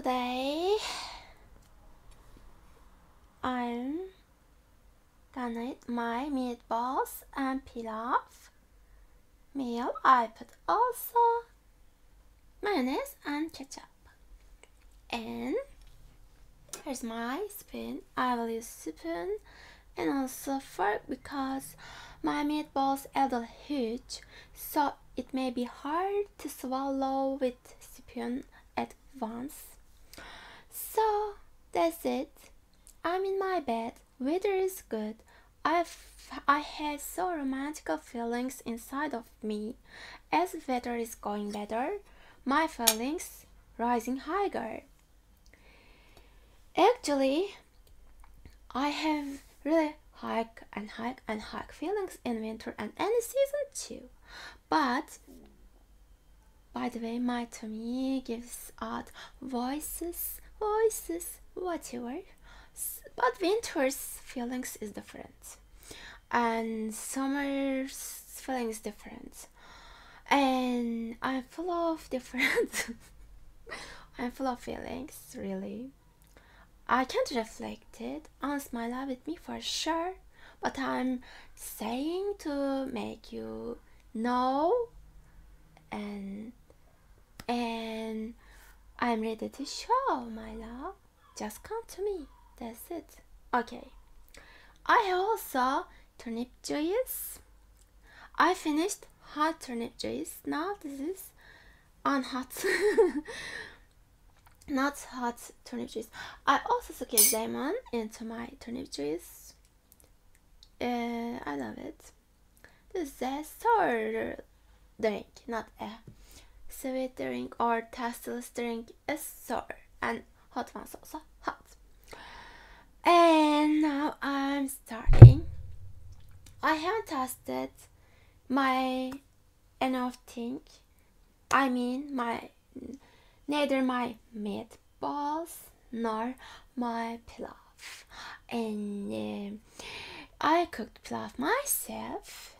today I'm gonna eat my meatballs and pilaf meal. I put also mayonnaise and ketchup. And here's my spoon. I will use spoon and also fork because my meatballs are huge, so it may be hard to swallow with spoon at once. So that's it. I'm in my bed. Weather is good. I've I have so romantic feelings inside of me. As weather is going better, my feelings rising higher. Actually, I have really hike and hike and hike feelings in winter and any season too. But by the way, my tummy gives out voices, voices, whatever. But winter's feelings is different, and summer's feelings different, and I'm full of different. I'm full of feelings, really. I can't reflect it on smile with me for sure, but I'm saying to make you know and and I'm ready to show my love. Just come to me. That's it. Okay. I also turnip juice. I finished hot turnip juice. Now this is unhot. Not hot turnip juice. I also squeeze lemon into my turnip juice. Uh, I love it. This is a sour drink, not a sweet drink or tasteless drink is sour and hot ones also hot. And now I'm starting. I haven't tested my enough thing. I mean my neither my meatballs nor my pilaf. And uh, I cooked pilaf myself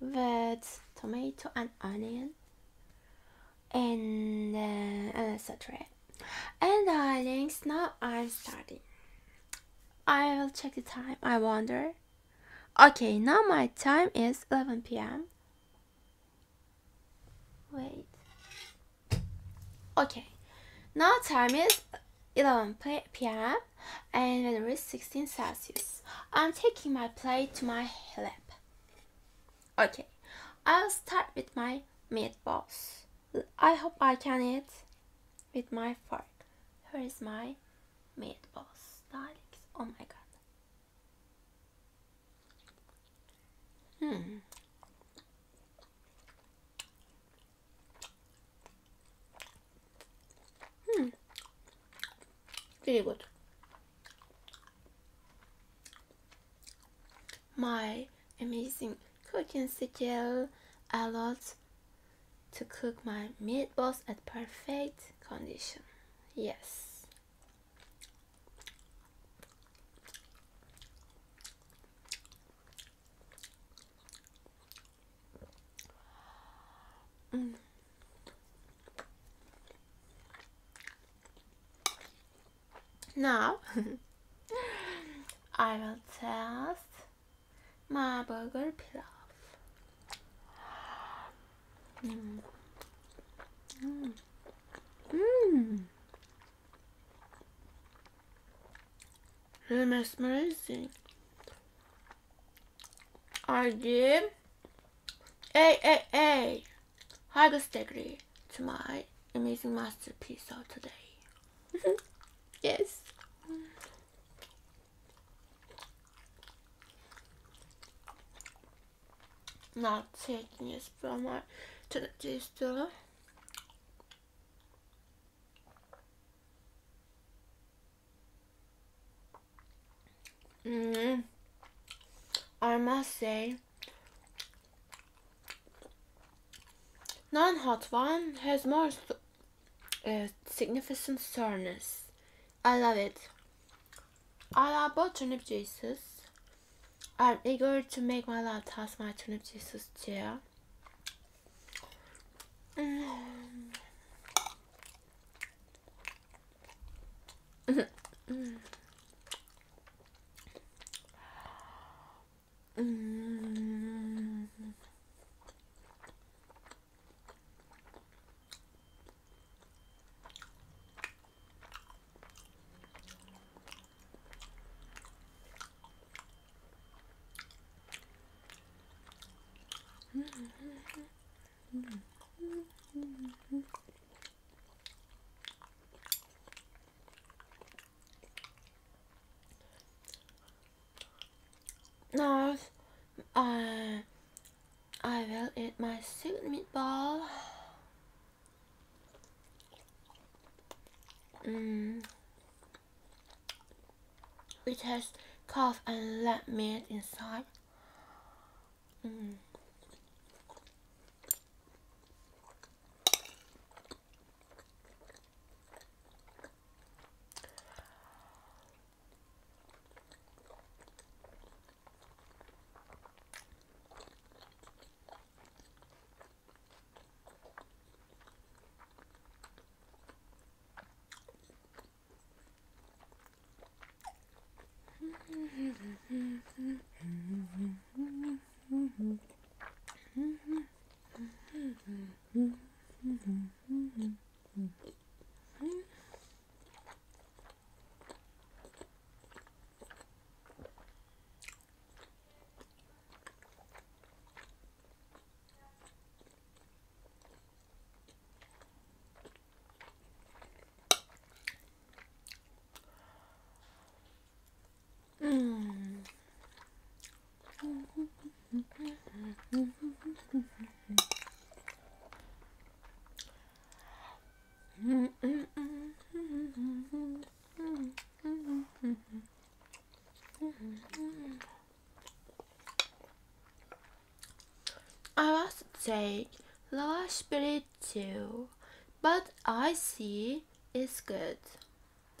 with tomato and onion and uh, and etc. And darlings, now I'm starting. I will check the time. I wonder. Okay, now my time is 11 p.m. Wait. Okay, now time is 11 p.m. and weather is 16 Celsius. I'm taking my plate to my lap. Okay, I'll start with my meatballs. I hope I can eat with my fork. Here is my meatballs, darlings. Oh my god. Hmm. Hmm. Really good. My amazing cooking skill allows to cook my meatballs at perfect condition. Yes. Mm. Now I will test my bulgur pilaf. Mm. Mm. Mm. Really mesmerizing. I give a a a highest degree to my amazing masterpiece of today. yes. Not taking it from my still. Mm. I must say, non-hot one has more uh, significant sourness. I love it. I love both turnip juices. I'm eager to make my love toss my turnip juices too. Mm-hmm. mm-hmm. mm-hmm. chest, cough, and let me inside. Mm.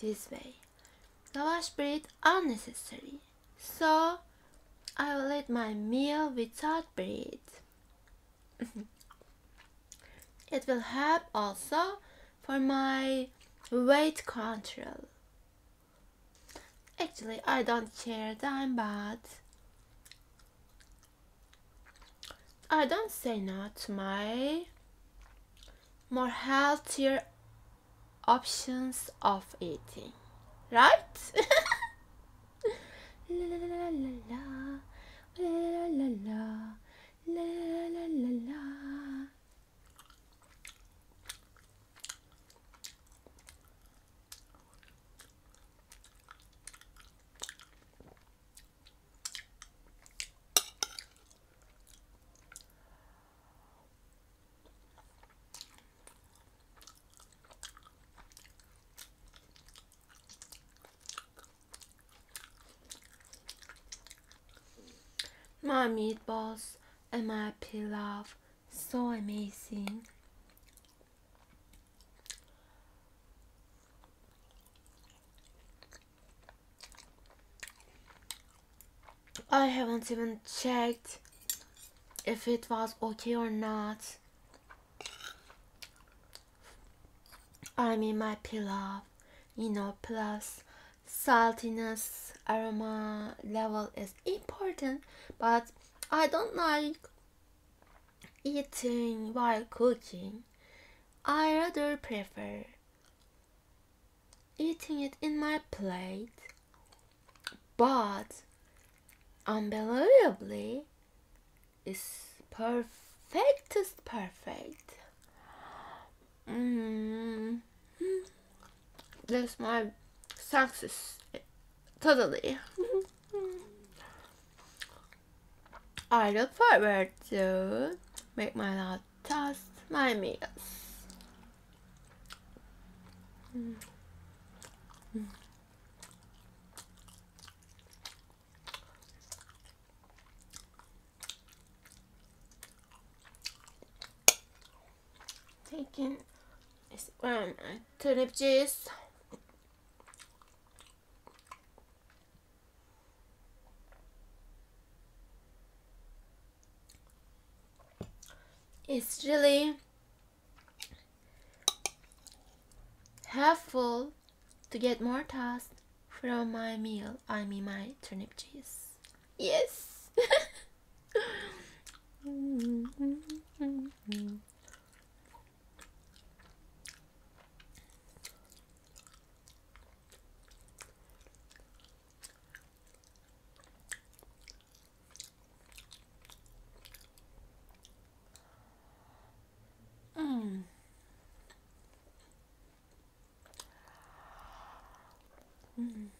This way. Lavash bread unnecessary, so I will eat my meal without bread. it will help also for my weight control. Actually, I don't care time, but I don't say no to my more healthier options of eating, right? la la la la la la la la la la My meatballs and my pilaf, so amazing. I haven't even checked if it was okay or not. I mean my pilaf, you know, plus saltiness aroma level is important but I don't like eating while cooking. I rather prefer eating it in my plate, but unbelievably, it's perfectest perfect. Mm. That's my success, totally. I look forward to make my last toast my meals. Taking this one uh, turnip juice. It's really helpful to get more taste from my meal. I mean my turnip cheese. Yes. Mm-hmm. Mm.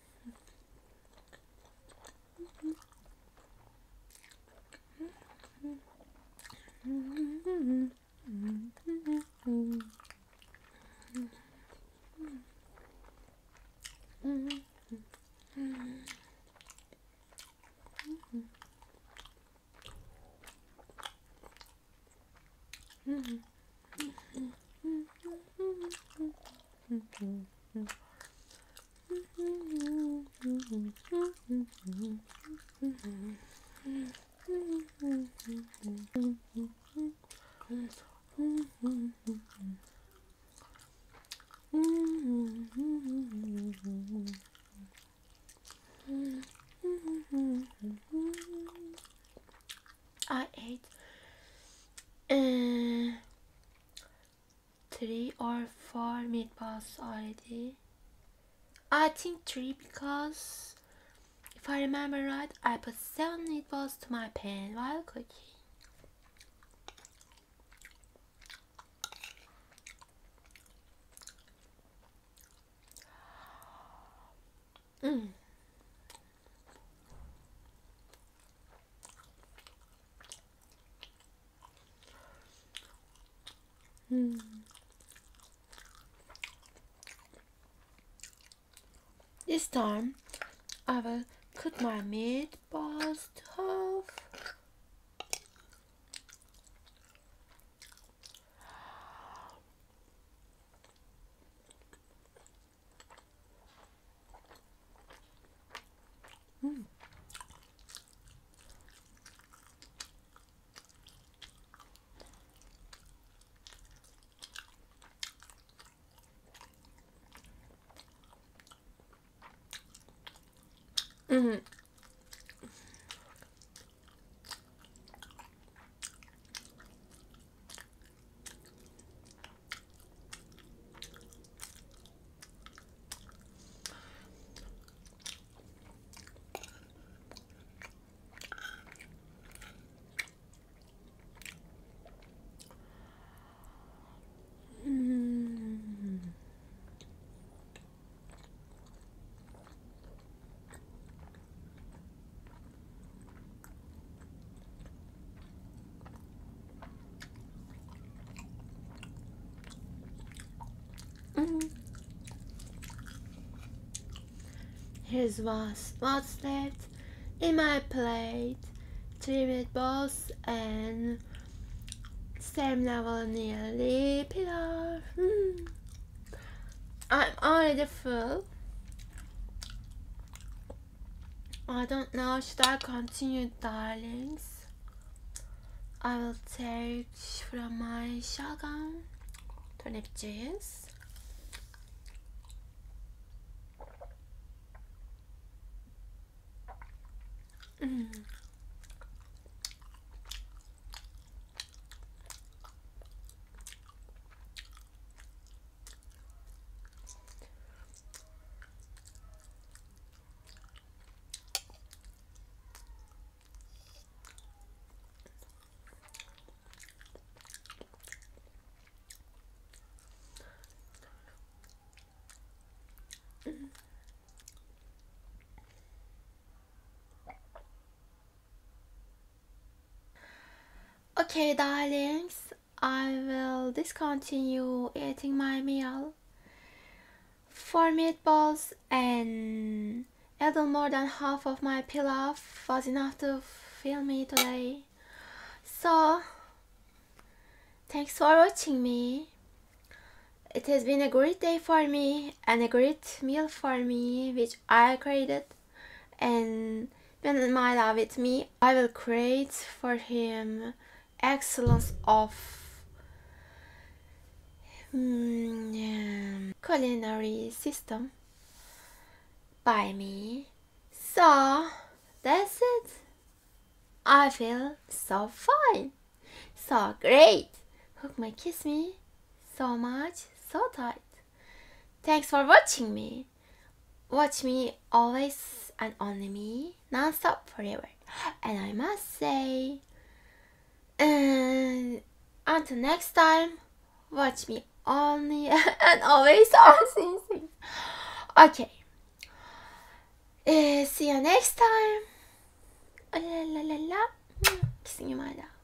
Or four meatballs already. I think three because if I remember right, I put seven meatballs to my pan while cooking. Mm. Mm. This time I will cut my meatballs to half. Mm. Mm-hmm. Here's what's, what's left in my plate. Three meatballs and same level nearly pilaf. Mm. I'm already full. I don't know, should I continue, darlings? I will take from my shotgun turnip juice. Mm. Okay, darlings, I will discontinue eating my meal. Four meatballs and a little more than half of my pilaf was enough to fill me today. So, thanks for watching me. It has been a great day for me and a great meal for me, which I created. And when my love with me, I will create for him excellence of mm, culinary system by me. So that's it. I feel so fine, so great. Hook my kiss me so much, so tight. Thanks for watching me. Watch me always and only me, non-stop forever. And I must say, and until next time, watch me only and always on Sing Okay. Uh, see you next time. La la la la. Kissing you, my love.